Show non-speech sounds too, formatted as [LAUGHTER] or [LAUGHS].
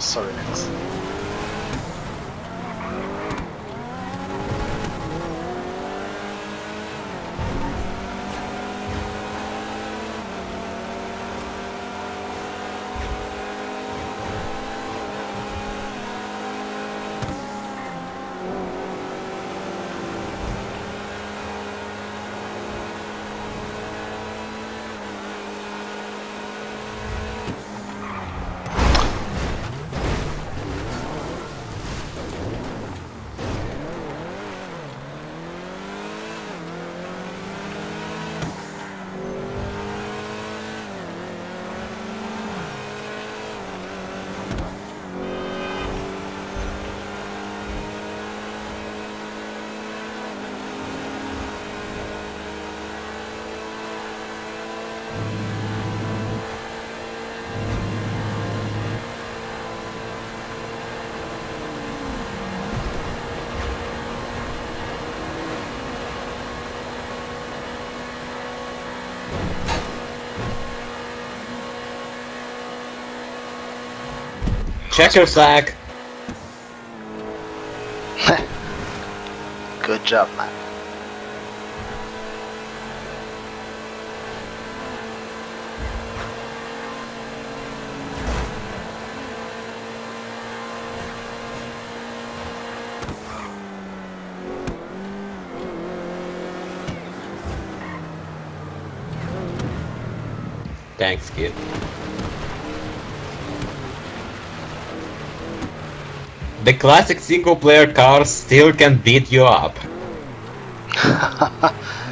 sorry, Nils. Checker flag. [LAUGHS] Good job, man. Thanks, kid. The classic single player cars still can beat you up. [LAUGHS]